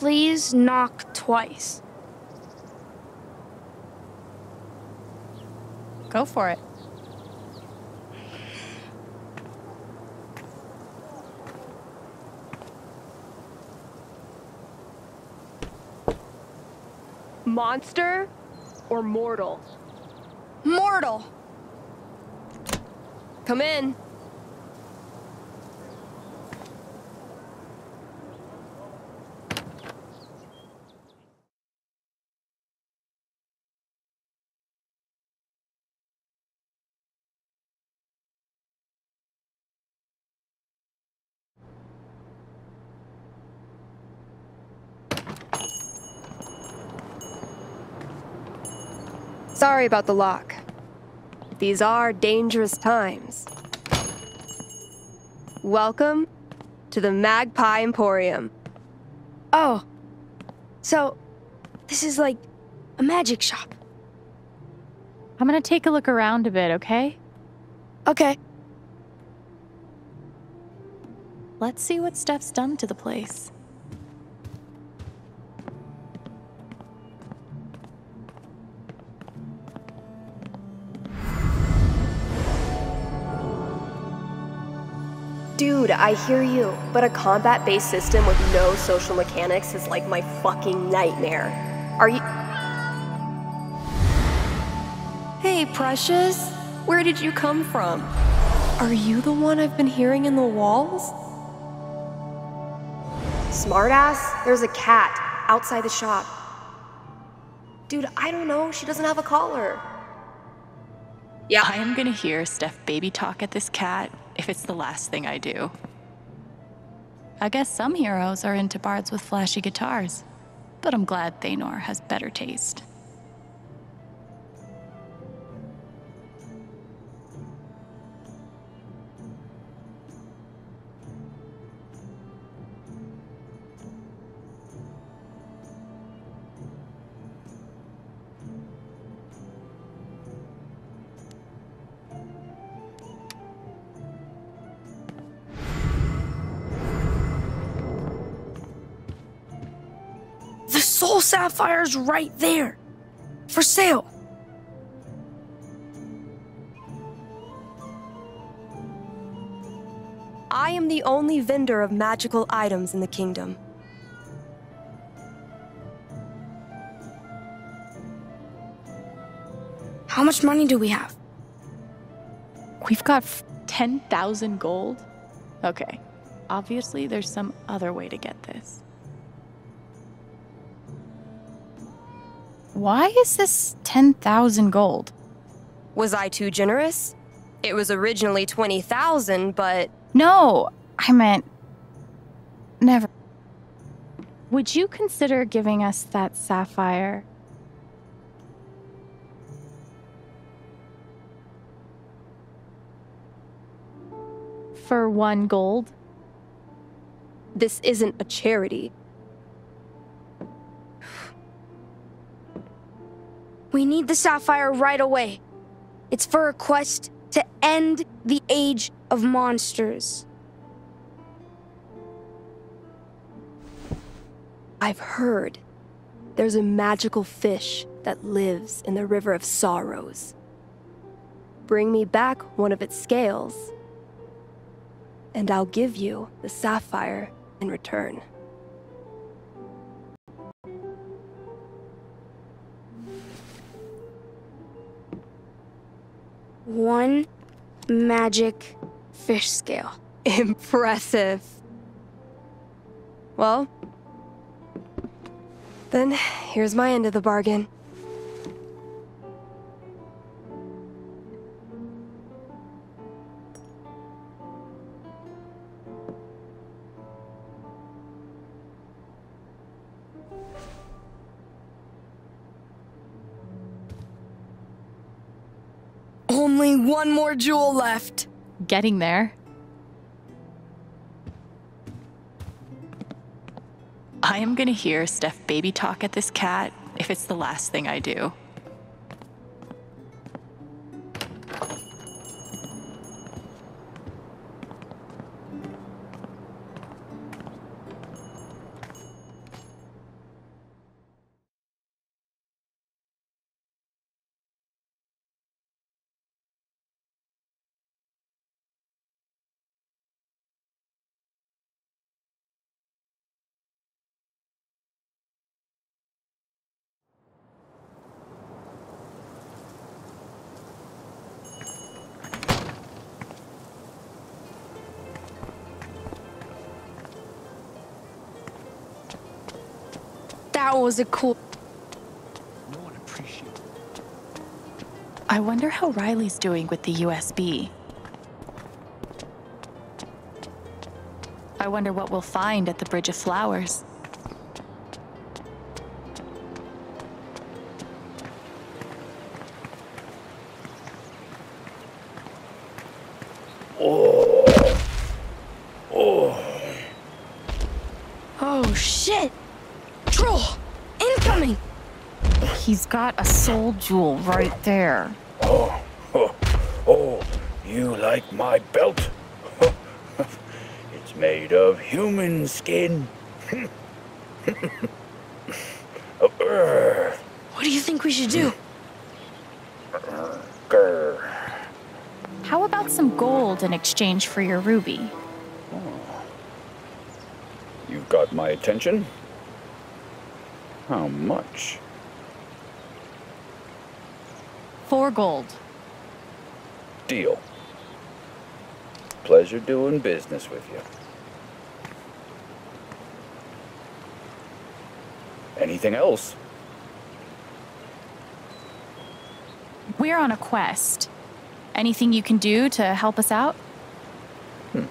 Please knock twice. Go for it. Monster or mortal? Mortal! Come in. Sorry about the lock. These are dangerous times. Welcome to the Magpie Emporium. Oh. So, this is like a magic shop. I'm gonna take a look around a bit, okay? Okay. Let's see what Steph's done to the place. Dude, I hear you, but a combat based system with no social mechanics is like my fucking nightmare. Are you. Hey, Precious. Where did you come from? Are you the one I've been hearing in the walls? Smartass, there's a cat outside the shop. Dude, I don't know. She doesn't have a collar. Yeah. I am gonna hear Steph baby talk at this cat if it's the last thing I do. I guess some heroes are into bards with flashy guitars, but I'm glad Thanor has better taste. Sapphire's right there. For sale. I am the only vendor of magical items in the kingdom. How much money do we have? We've got 10,000 gold? Okay, obviously there's some other way to get this. Why is this 10,000 gold? Was I too generous? It was originally 20,000, but No, I meant. Never. Would you consider giving us that sapphire? For one gold? this isn't a charity. We need the Sapphire right away. It's for a quest to end the Age of Monsters. I've heard there's a magical fish that lives in the River of Sorrows. Bring me back one of its scales, and I'll give you the sapphire in return. One magic fish scale. Impressive. Well, then here's my end of the bargain. Only one more jewel left. Getting there. I am gonna hear Steph baby talk at this cat if it's the last thing I do. Was a cool. No one appreciates. I wonder how Riley's doing with the USB. I wonder what we'll find at the Bridge of Flowers. Incoming! He's got a soul jewel right there. Oh, oh, oh, you like my belt? it's made of human skin. What do you think we should do? How about some gold in exchange for your ruby? You've got my attention. How much? Four gold. Deal. Pleasure doing business with you. Anything else? We're on a quest. Anything you can do to help us out? Hmm.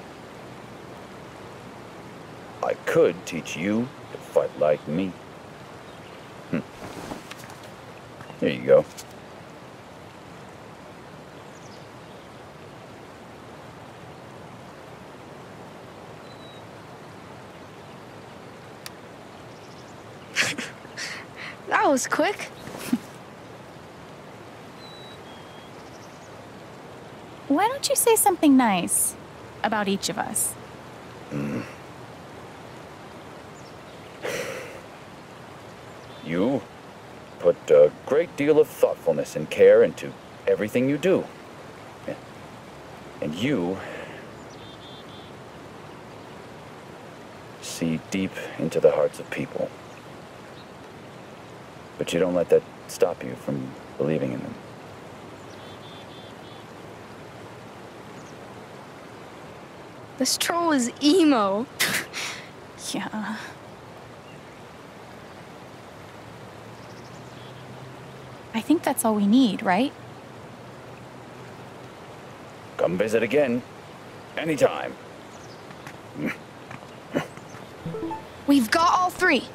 I could teach you to fight like me. Hmm. Here you go. That was quick. Why don't you say something nice about each of us? You put a great deal of thoughtfulness and care into everything you do. And you see deep into the hearts of people. But you don't let that stop you from believing in them. This troll is emo. Yeah. I think that's all we need, right? Come visit again. Anytime. We've got all three.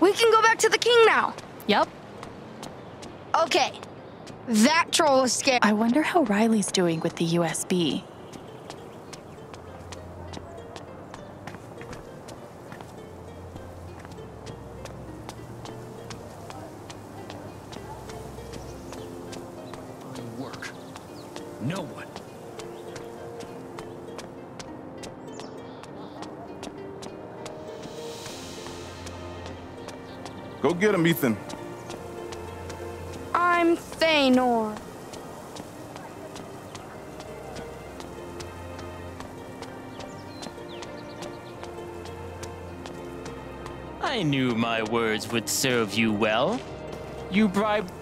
We can go back to the king now. Yep. Okay. That troll is scared. I wonder how Riley's doing with the USB. Get him, Ethan. I'm Thanor. I knew my words would serve you well. You bribed.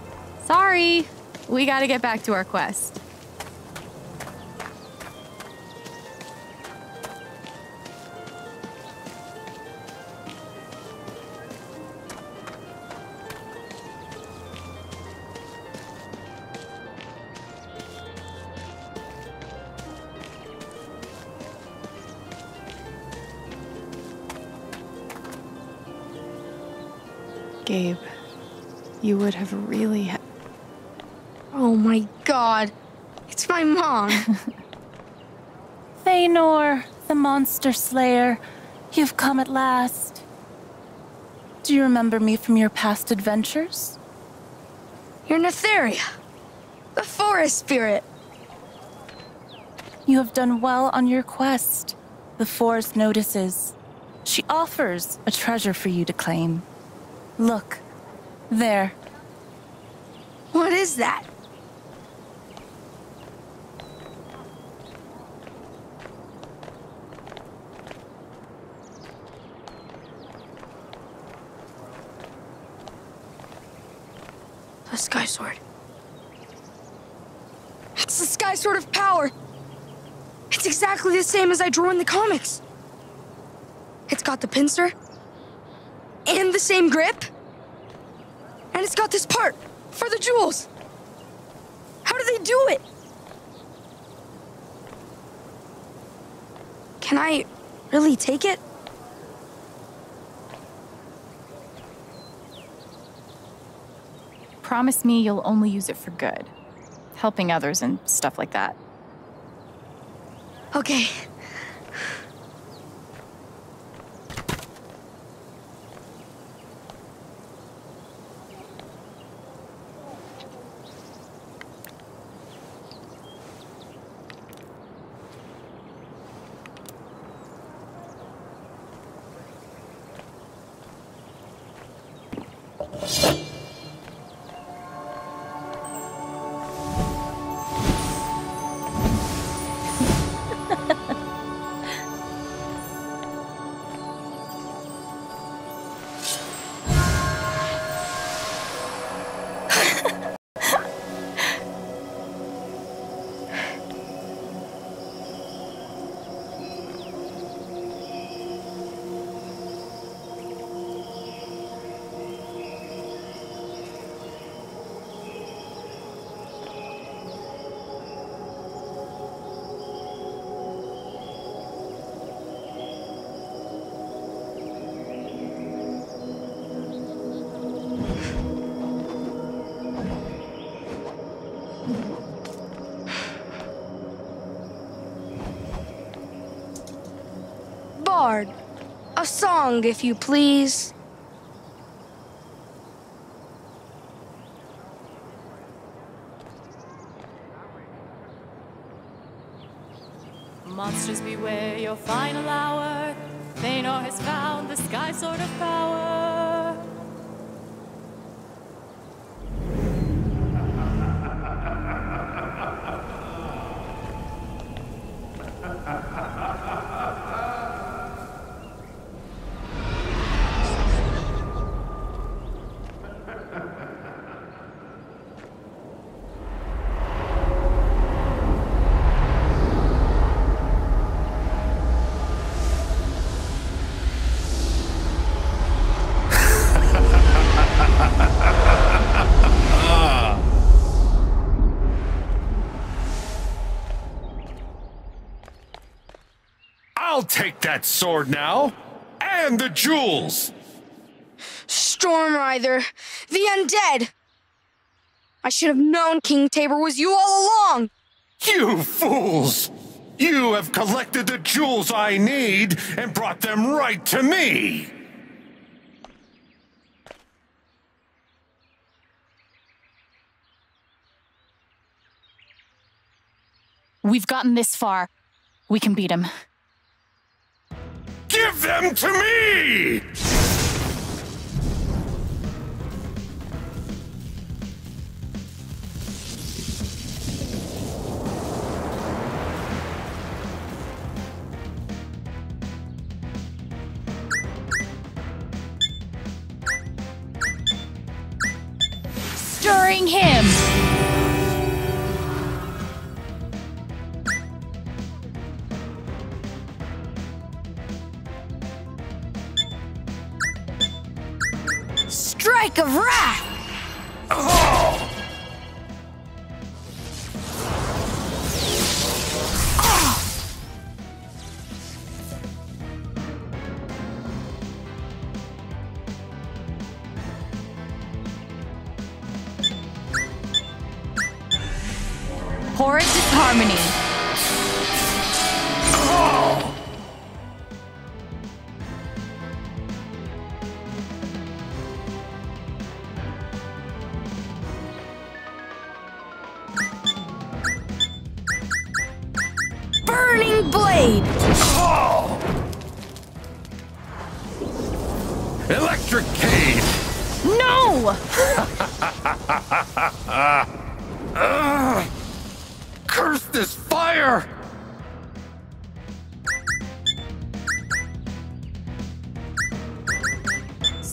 Sorry. We gotta get back to our quest. Gabe, you would have really. Ha- Oh my god. It's my mom. Thanor, the monster slayer, you've come at last. Do you remember me from your past adventures? You're Netheria. The forest spirit. You have done well on your quest. The forest notices. She offers a treasure for you to claim. Look, there. What is that? The Sky Sword. It's the Sky Sword of Power. It's exactly the same as I drew in the comics. It's got the pincer and the same grip. And it's got this part for the jewels. How do they do it? Can I really take it? Promise me you'll only use it for good, helping others and stuff like that. Okay. A song, if you please. Monsters beware your final hour. Thanor has found the sky sword of power. That sword now! And the jewels! Stormrider, the undead! I should have known King Tabor was you all along! You fools! You have collected the jewels I need and brought them right to me! We've gotten this far. We can beat him. Give them to me!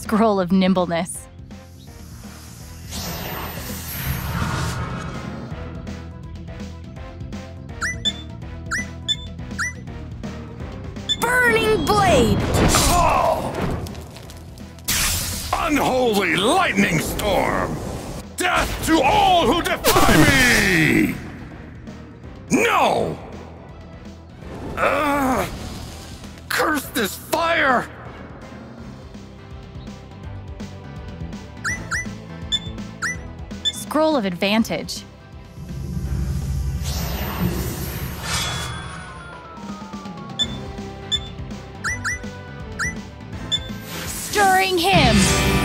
Scroll of nimbleness. Burning Blade! Oh! unholy lightning storm! Death to all who defy me! No! Ugh! Curse this fire! Scroll of Advantage. Stirring him.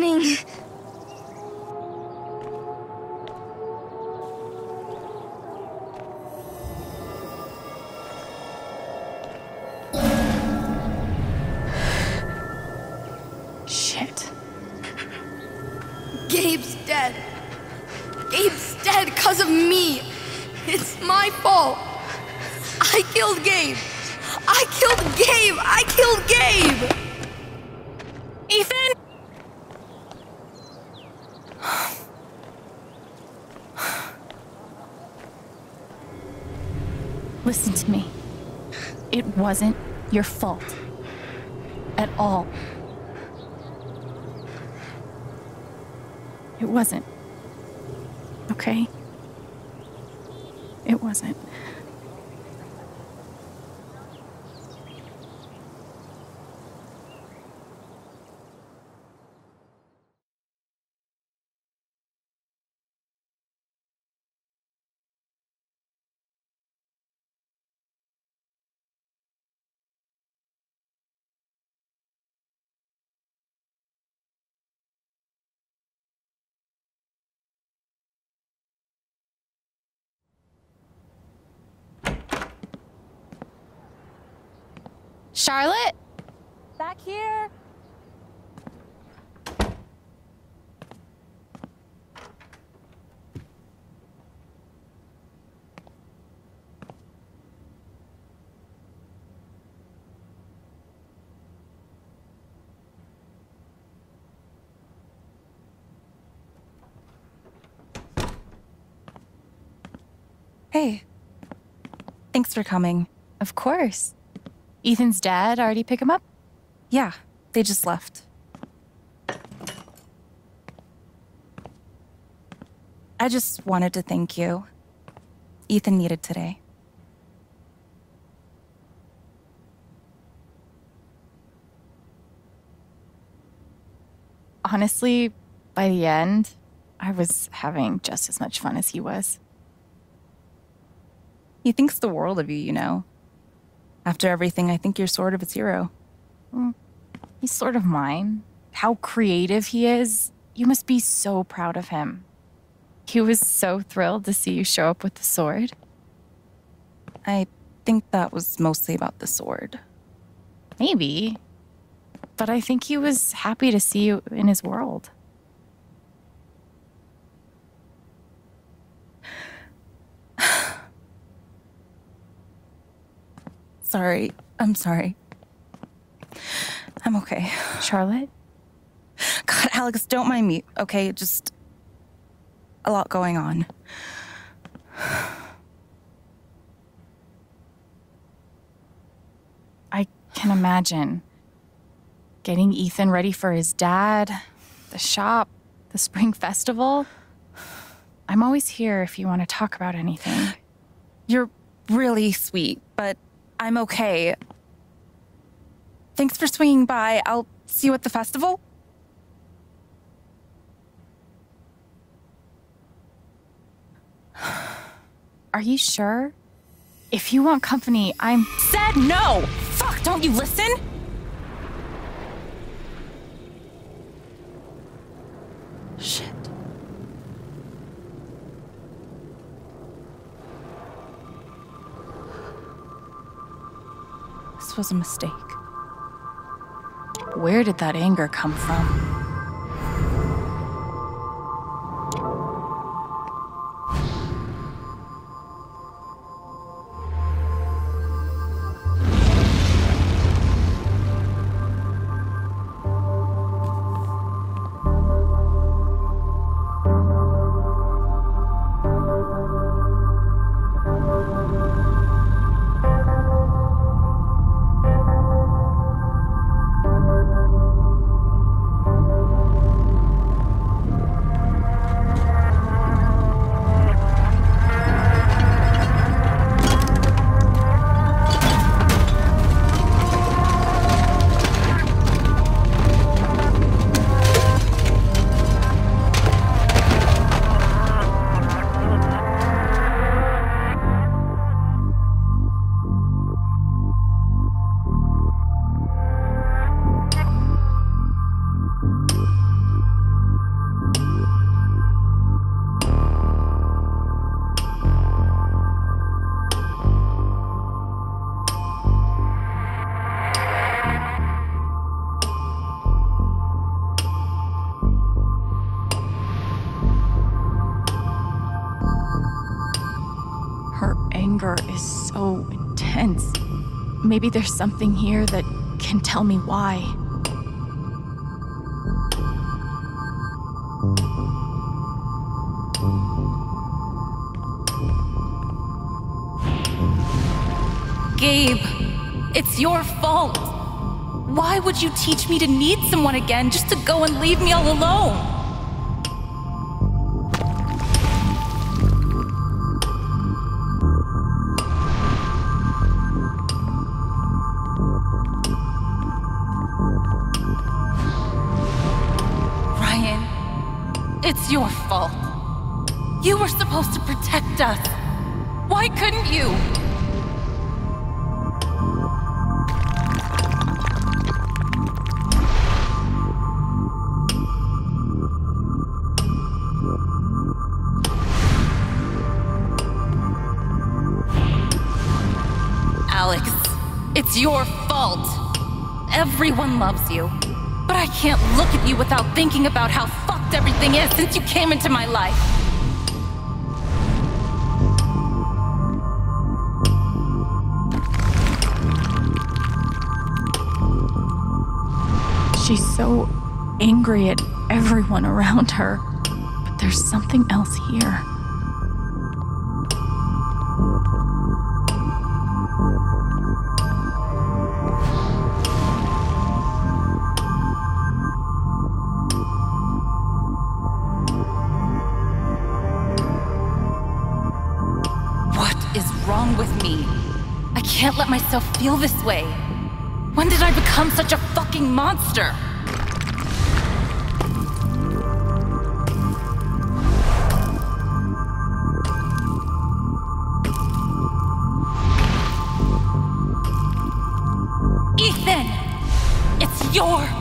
Was Charlotte? Back here. Hey. Thanks for coming. Of course. Ethan's dad already pick him up? Yeah, they just left. I just wanted to thank you. Ethan needed today. Honestly, by the end, I was having just as much fun as he was. He thinks the world of you, you know. After everything, I think you're sort of his hero. Hmm. He's sort of mine. How creative he is. You must be so proud of him. He was so thrilled to see you show up with the sword. I think that was mostly about the sword. Maybe. But I think he was happy to see you in his world. Sorry. I'm sorry. I'm okay. Charlotte? God, Alex, don't mind me, okay? Just a lot going on. I can imagine. Getting Ethan ready for his dad, the shop, the spring festival. I'm always here if you want to talk about anything. You're really sweet, but I'm okay. Thanks for swinging by. I'll see you at the festival. Are you sure? If you want company, I'm. Said no! Fuck, don't you listen? Shit. Was a mistake. Where did that anger come from? Maybe there's something here that can tell me why. Gabe, it's your fault. Why would you teach me to need someone again just to go and leave me all alone? You without thinking about how fucked everything is since you came into my life. She's so angry at everyone around her. But there's something else here. Is wrong with me? I can't let myself feel this way. When did I become such a fucking monster? Ethan! It's your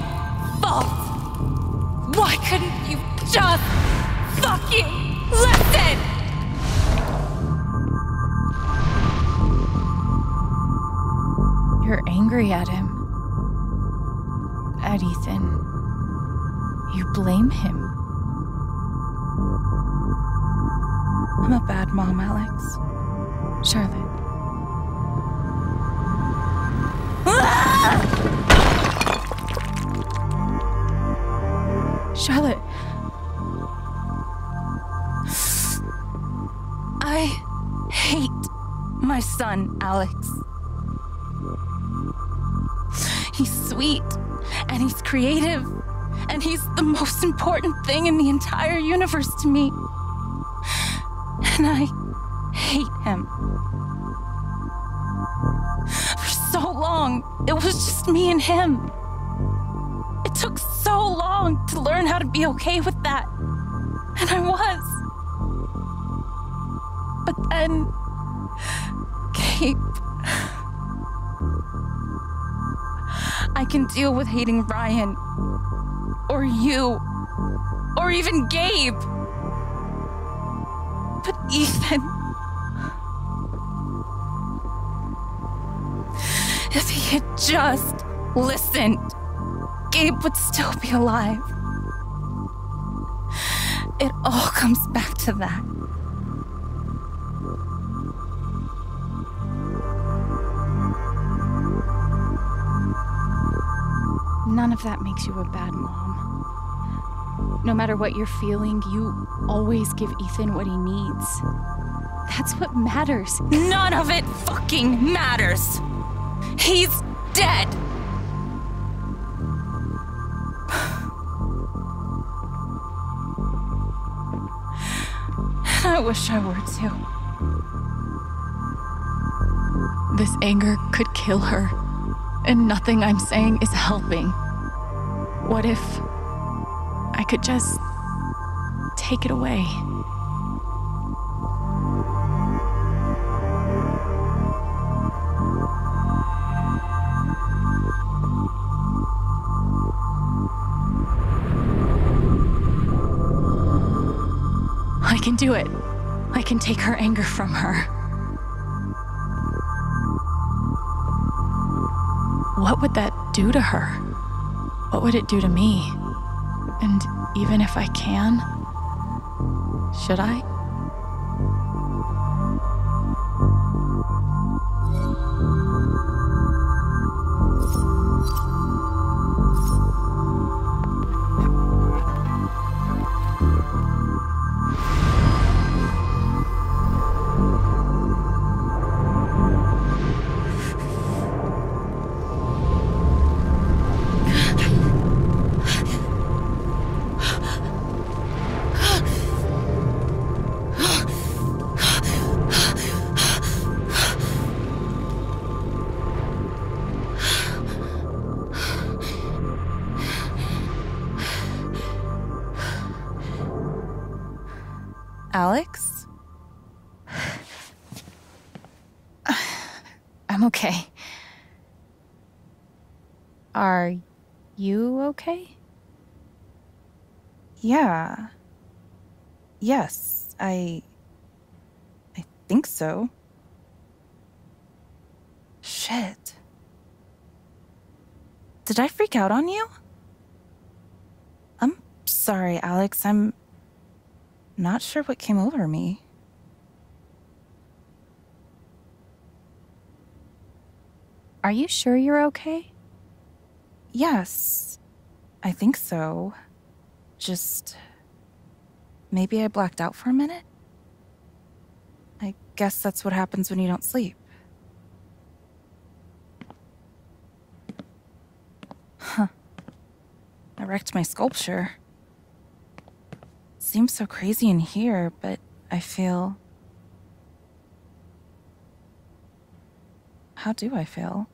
creative, and he's the most important thing in the entire universe to me. And I hate him. For so long, it was just me and him. It took so long to learn how to be okay with that. And I was. But then. Gabe. I can deal with hating Ryan. Or you. Or even Gabe. But Ethan. If he had just listened, Gabe would still be alive. It all comes back to that. None of that makes you a bad mom. No matter what you're feeling, you always give Ethan what he needs. That's what matters. None of it fucking matters. He's dead. I wish I were too. This anger could kill her, and nothing I'm saying is helping. What if I could just take it away? I can do it. I can take her anger from her. What would that do to her? What would it do to me? And even if I can, should I? Yeah. Yes, I. I think so. Shit. Did I freak out on you? I'm sorry, Alex. I'm not sure what came over me. Are you sure you're okay? Yes, I think so. Just. Maybe I blacked out for a minute? I guess that's what happens when you don't sleep. Huh. I wrecked my sculpture. Seems so crazy in here, but I feel. How do I feel?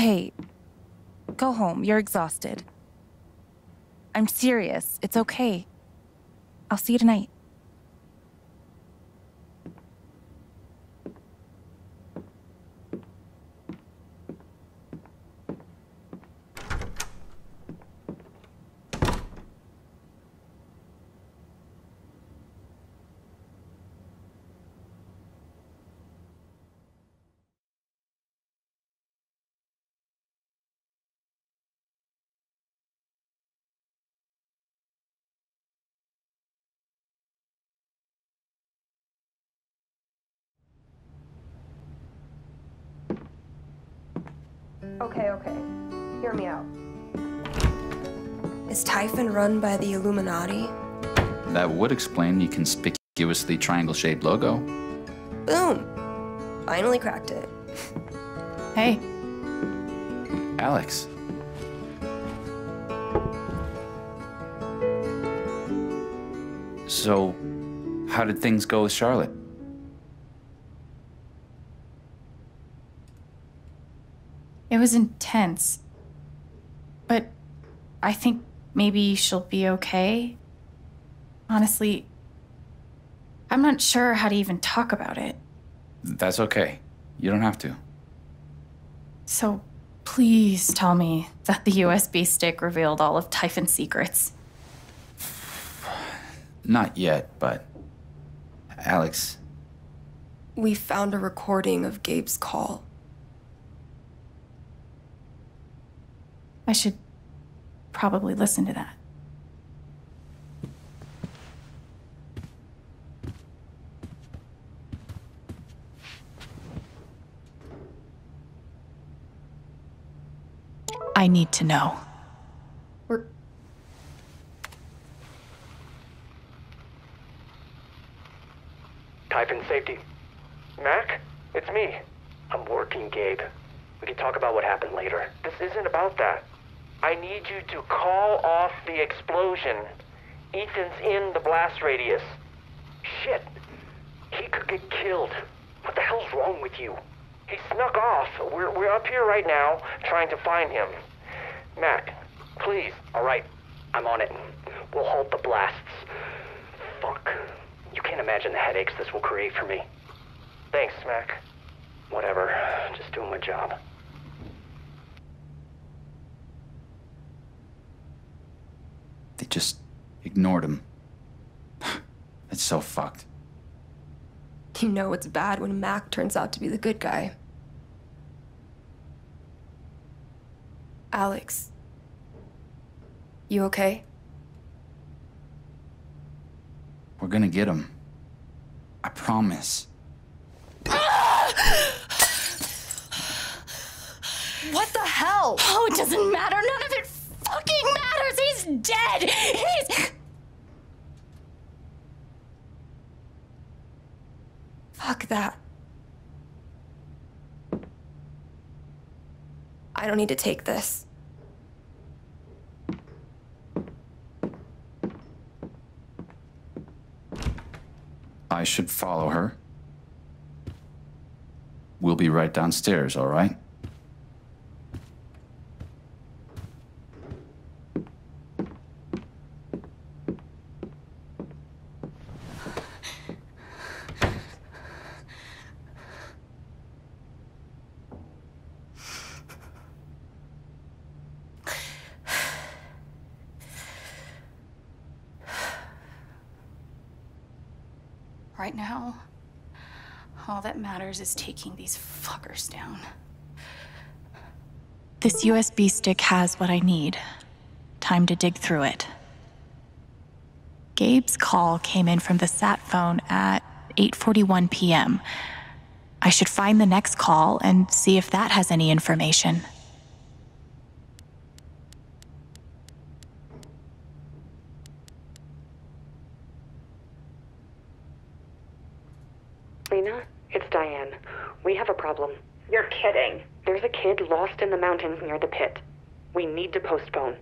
Hey, go home. You're exhausted. I'm serious. It's okay. I'll see you tonight. Is Typhon run by the Illuminati? That would explain the conspicuously triangle shaped logo. Boom! Finally cracked it. Hey, Alex. So, how did things go with Charlotte? it was intense. But I think maybe she'll be okay. Honestly, I'm not sure how to even talk about it. That's okay. You don't have to. So please tell me that the USB stick revealed all of Typhon's secrets. Not yet, but. Alex, We found a recording of Gabe's call. I should probably listen to that. I need to know. We're Typhon safety. Mac, it's me. I'm working, Gabe. We can talk about what happened later. This isn't about that. I need you to call off the explosion. Ethan's in the blast radius. Shit. He could get killed. What the hell's wrong with you? He snuck off. We're, we're up here right now trying to find him. Mac, please. All right. I'm on it. We'll halt the blasts. Fuck. You can't imagine the headaches this will create for me. Thanks, Mac. Whatever. Just doing my job. Just ignored him. It's so fucked. You know it's bad when Mac turns out to be the good guy. Alex. You okay? We're gonna get him. I promise. What the hell? Oh, it doesn't matter. None of it fucking matters. He's dead. He's. Fuck that. I don't need to take this. I should follow her. We'll be right downstairs, all right? Right now, all that matters is taking these fuckers down. This USB stick has what I need. Time to dig through it. Gabe's call came in from the sat phone at 8:41 p.m. I should find the next call and see if that has any information. Lena, it's Diane. We have a problem. You're kidding. There's a kid lost in the mountains near the pit. We need to postpone.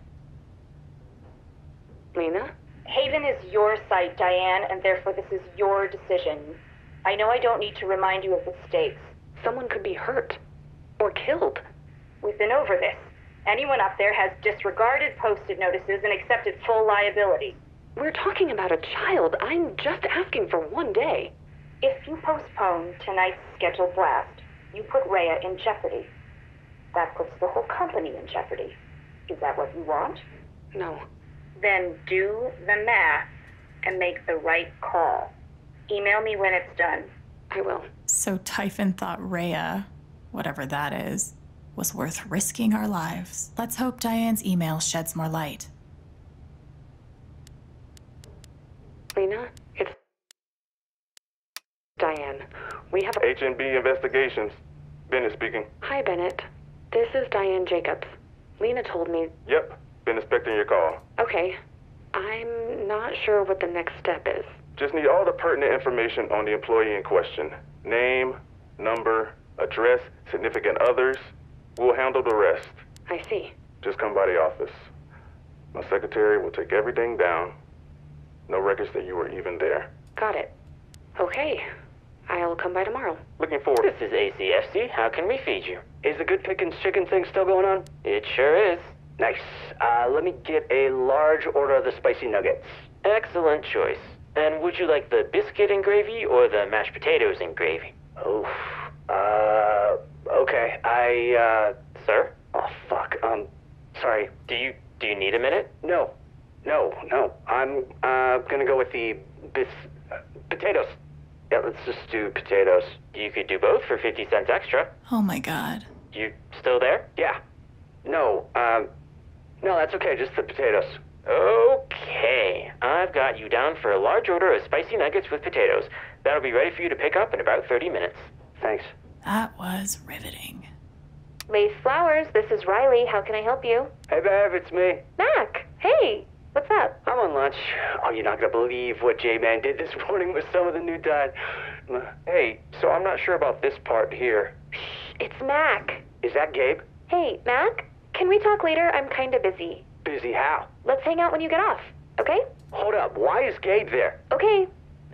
Lena? Haven is your site, Diane, and therefore this is your decision. I know I don't need to remind you of the stakes. Someone could be hurt. Or killed. We've been over this. Anyone up there has disregarded posted notices and accepted full liability. We're talking about a child. I'm just asking for one day. If you postpone tonight's scheduled blast, you put Rhea in jeopardy. That puts the whole company in jeopardy. Is that what you want? No. Then do the math and make the right call. Email me when it's done. I will. So Typhon thought Rhea, whatever that is, was worth risking our lives. Let's hope Diane's email sheds more light. Lena, it's Diane. We have a H&B Investigations. Bennett speaking. Hi, Bennett. This is Diane Jacobs. Lena told me. Yep, been expecting your call. Okay. I'm not sure what the next step is. Just need all the pertinent information on the employee in question. Name, number, address, significant others. We'll handle the rest. I see. Just come by the office. My secretary will take everything down. No records that you were even there. Got it. Okay. I'll come by tomorrow. Looking forward. This is ACFC. How can we feed you? Is the Good Pickings chicken thing still going on? It sure is. Nice. Uh, let me get a large order of the spicy nuggets. Excellent choice. And would you like the biscuit and gravy or the mashed potatoes and gravy? Oof. Uh, okay. I, uh... Sir? Oh, fuck. Um, sorry. Do you do you need a minute? No. No, no. I'm, uh, gonna go with the bis... Uh, potatoes. Yeah, let's just do potatoes. You could do both for 50 cents extra. Oh my god. You still there? Yeah. No, um... No, that's okay. Just the potatoes. Okay. I've got you down for a large order of spicy nuggets with potatoes. That'll be ready for you to pick up in about 30 minutes. Thanks. That was riveting. Lace Flowers, this is Riley. How can I help you? Hey, Bev, it's me. Mac, hey, what's up? I'm on lunch. Oh, you're not gonna believe what J-Man did this morning with some of the new dye. Hey, so I'm not sure about this part here. Shh, it's Mac. Is that Gabe? Hey, Mac, can we talk later? I'm kinda busy. Busy how? Let's hang out when you get off, okay? Hold up. Why is Gabe there? Okay.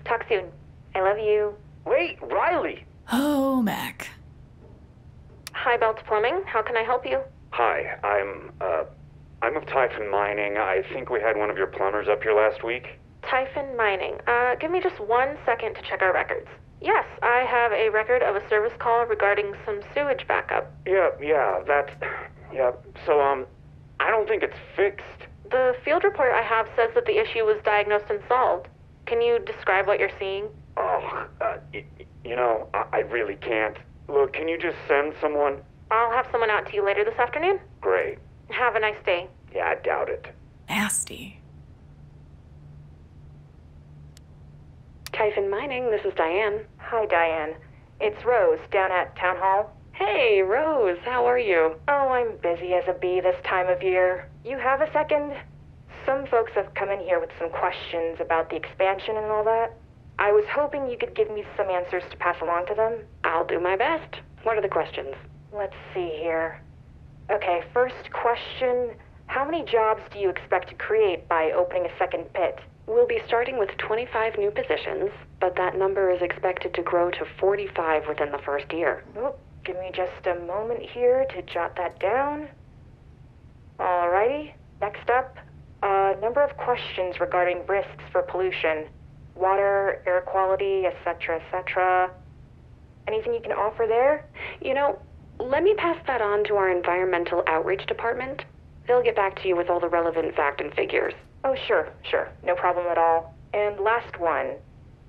Talk soon. I love you. Wait, Riley. Oh, Mac. Hi, Belt Plumbing. How can I help you? Hi, I'm, uh, I'm of Typhon Mining. I think we had one of your plumbers up here last week. Typhon Mining. Uh, give me just one second to check our records. Yes, I have a record of a service call regarding some sewage backup. Yeah, yeah, that's. yeah. So, um, I don't think it's fixed. The field report I have says that the issue was diagnosed and solved. Can you describe what you're seeing? Oh, uh, y- you know, I, I really can't. Look, can you just send someone? I'll have someone out to you later this afternoon. Great. Have a nice day. Yeah, I doubt it. Nasty. Typhon Mining, this is Diane. Hi, Diane. It's Rose down at Town Hall. Hey, Rose, how are you? Oh, I'm busy as a bee this time of year. You have a second? Some folks have come in here with some questions about the expansion and all that. I was hoping you could give me some answers to pass along to them. I'll do my best. What are the questions? Let's see here. Okay, first question How many jobs do you expect to create by opening a second pit? We'll be starting with 25 new positions, but that number is expected to grow to 45 within the first year. Oh, give me just a moment here to jot that down. Alrighty, next up, a number of questions regarding risks for pollution water, air quality, etc., etc. Anything you can offer there? You know, let me pass that on to our environmental outreach department. They'll get back to you with all the relevant fact and figures. Oh, sure, sure. No problem at all. And last one.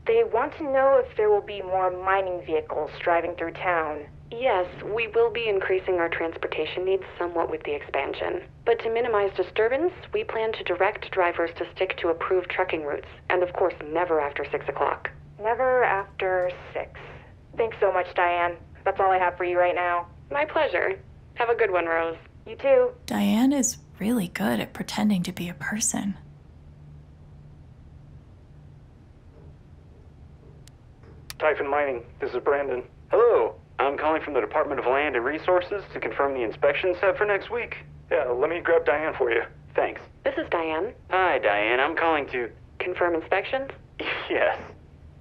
They want to know if there will be more mining vehicles driving through town. Yes, we will be increasing our transportation needs somewhat with the expansion. But to minimize disturbance, we plan to direct drivers to stick to approved trucking routes, and of course, never after 6 o'clock. Never after 6. Thanks so much, Diane. That's all I have for you right now. My pleasure. Have a good one, Rose. You too. Diane is really good at pretending to be a person. Typhon Mining, this is Brandon. Hello, I'm calling from the Department of Land and Resources to confirm the inspection set for next week. Yeah, let me grab Diane for you. Thanks. This is Diane. Hi, Diane. I'm calling to. Confirm inspections? Yes.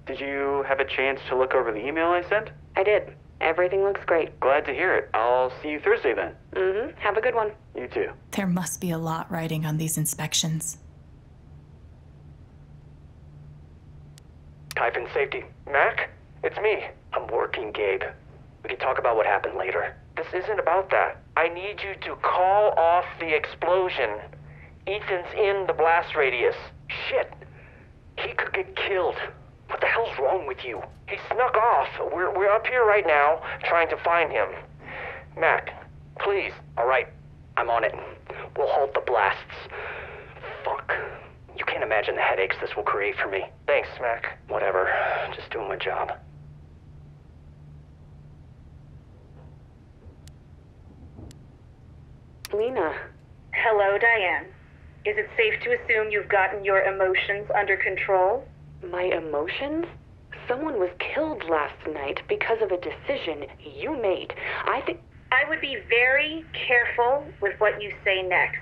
Did you have a chance to look over the email I sent? I did. Everything looks great. Glad to hear it. I'll see you Thursday then. Mm-hmm. Have a good one. You too. There must be a lot riding on these inspections. Typhon Safety. Mac? It's me. I'm working, Gabe. We can talk about what happened later. This isn't about that. I need you to call off the explosion. Ethan's in the blast radius. Shit. He could get killed. What the hell's wrong with you? He snuck off. We're, we're up here right now trying to find him. Mac, please. All right. I'm on it. We'll halt the blasts. Fuck. You can't imagine the headaches this will create for me. Thanks, Mac. Whatever. Just doing my job. Lena. Hello, Diane. Is it safe to assume you've gotten your emotions under control? My emotions? Someone was killed last night because of a decision you made. I think. I would be very careful with what you say next.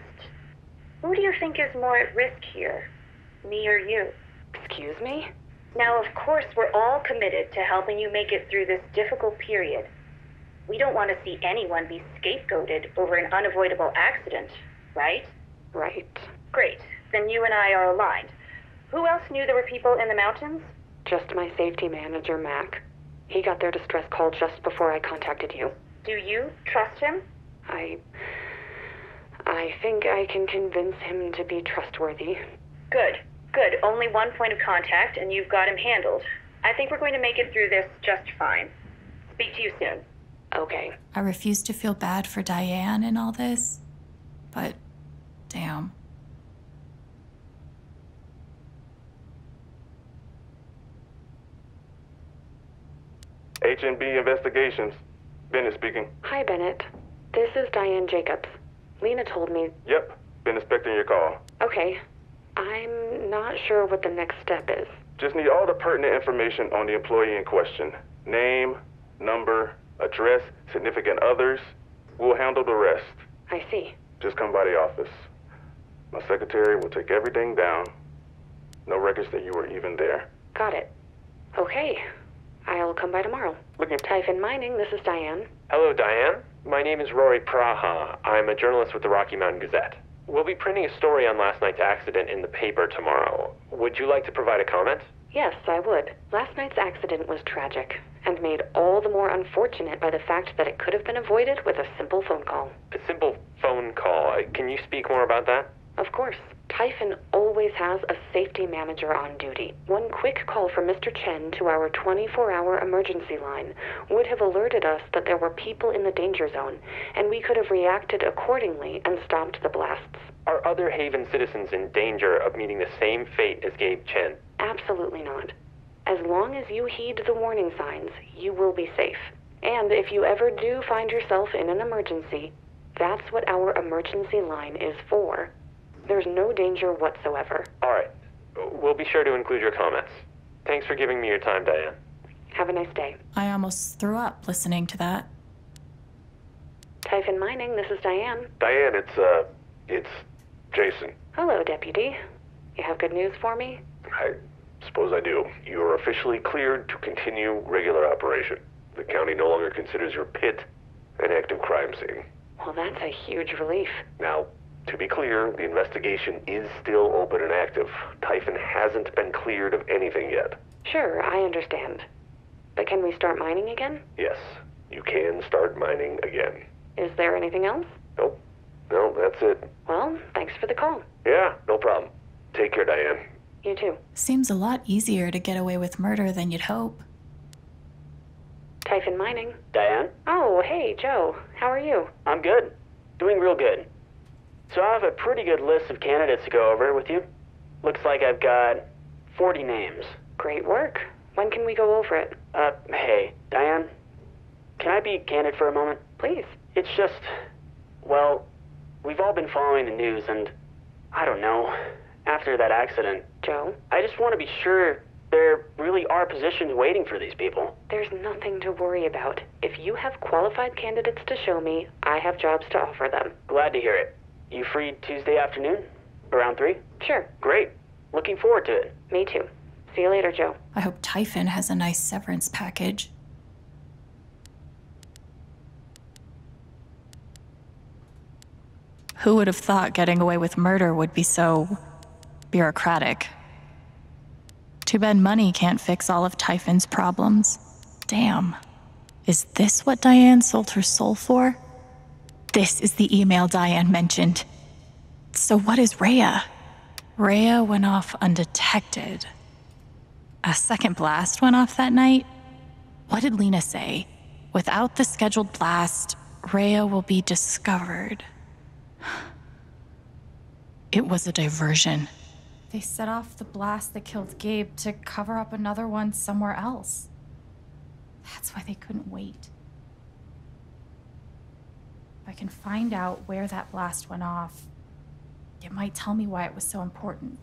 Who do you think is more at risk here? Me or you? Excuse me? Now, of course, we're all committed to helping you make it through this difficult period. We don't want to see anyone be scapegoated over an unavoidable accident, right? Right. Great. Then you and I are aligned. Who else knew there were people in the mountains? Just my safety manager, Mac. He got their distress call just before I contacted you. Do you trust him? I. I think I can convince him to be trustworthy. Good. Good. Only one point of contact, and you've got him handled. I think we're going to make it through this just fine. Speak to you soon. Okay. I refuse to feel bad for Diane in all this, but damn. H&B Investigations. Bennett speaking. Hi, Bennett. This is Diane Jacobs. Lena told me. Yep, been expecting your call. Okay. I'm not sure what the next step is. Just need all the pertinent information on the employee in question. Name, number, address, significant others. We'll handle the rest. I see. Just come by the office. My secretary will take everything down. No records that you were even there. Got it. Okay. I'll come by tomorrow. Looking. Typhon Mining, this is Diane. Hello, Diane. My name is Rory Praha. I'm a journalist with the Rocky Mountain Gazette. We'll be printing a story on last night's accident in the paper tomorrow. Would you like to provide a comment? Yes, I would. Last night's accident was tragic, and made all the more unfortunate by the fact that it could have been avoided with a simple phone call. A simple phone call. Uh, Can you speak more about that? Of course. Typhon always has a safety manager on duty. One quick call from Mr. Chen to our 24 hour emergency line would have alerted us that there were people in the danger zone, and we could have reacted accordingly and stopped the blasts. Are other Haven citizens in danger of meeting the same fate as Gabe Chen? Absolutely not. As long as you heed the warning signs, you will be safe. And if you ever do find yourself in an emergency, that's what our emergency line is for. There's no danger whatsoever. All right. We'll be sure to include your comments. Thanks for giving me your time, Diane. Have a nice day. I almost threw up listening to that. Typhon Mining, this is Diane. Diane, it's, uh, it's Jason. Hello, Deputy. You have good news for me? I suppose I do. You are officially cleared to continue regular operation. The county no longer considers your pit an active crime scene. Well, that's a huge relief. Now, to be clear, the investigation is still open and active. Typhon hasn't been cleared of anything yet. Sure, I understand. But can we start mining again? Yes, you can start mining again. Is there anything else? Nope. No, that's it. Well, thanks for the call. Yeah, no problem. Take care, Diane. You too. Seems a lot easier to get away with murder than you'd hope. Typhon Mining. Diane? Oh, hey, Joe. How are you? I'm good. Doing real good. So I have a pretty good list of candidates to go over with you. Looks like I've got 40 names. Great work. When can we go over it? Uh, hey, Diane, can I be candid for a moment? Please. It's just, well, we've all been following the news, and I don't know, after that accident. Joe? I just want to be sure there really are positions waiting for these people. There's nothing to worry about. If you have qualified candidates to show me, I have jobs to offer them. Glad to hear it. You free Tuesday afternoon? Around 3? Sure. Great. Looking forward to it. Me too. See you later, Joe. I hope Typhon has a nice severance package. Who would have thought getting away with murder would be so bureaucratic? Too bad money can't fix all of Typhon's problems. Damn. Is this what Diane sold her soul for? This is the email Diane mentioned. So, what is Rhea? Rhea went off undetected. A second blast went off that night? What did Lena say? Without the scheduled blast, Rhea will be discovered. It was a diversion. They set off the blast that killed Gabe to cover up another one somewhere else. That's why they couldn't wait. If I can find out where that blast went off, it might tell me why it was so important.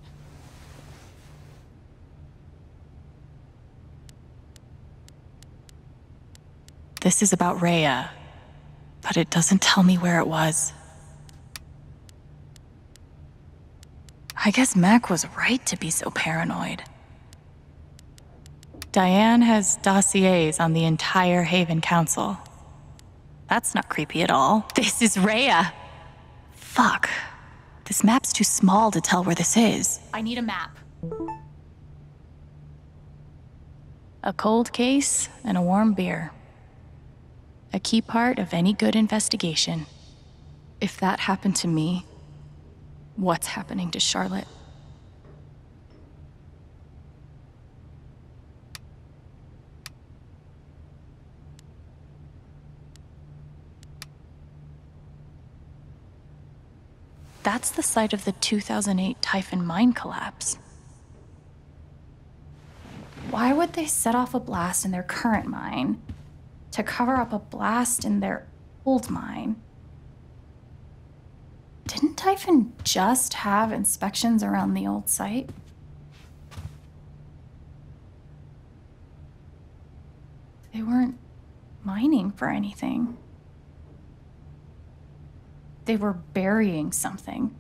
This is about Rhea, but it doesn't tell me where it was. I guess Mac was right to be so paranoid. Diane has dossiers on the entire Haven Council. That's not creepy at all. This is Rhea. Fuck. This map's too small to tell where this is. I need a map. A cold case and a warm beer. A key part of any good investigation. If that happened to me, what's happening to Charlotte? That's the site of the 2008 Typhon mine collapse. Why would they set off a blast in their current mine to cover up a blast in their old mine? Didn't Typhon just have inspections around the old site? They weren't mining for anything. They were burying something.